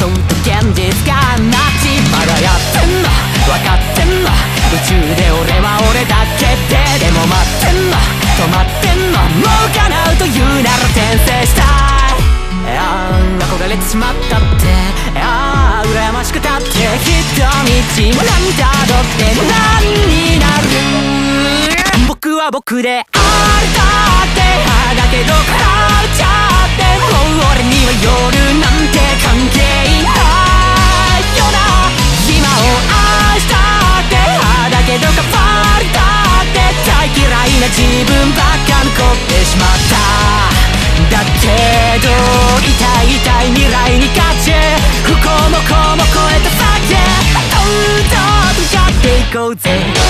ソと現実がなちまだやってんの。分かってんの。宇宙で俺は俺だけででも待ってんの。止まってんの。もう叶うというなら転生したい。ああ憧れてしまったって。ああ羨ましくたって。きっと道も涙どって。何になる。僕は僕で。分ばっか残ってしまった。だけど痛い痛い未来に勝ち。不幸も子も超えた先へどんどん向かっていこうぜ。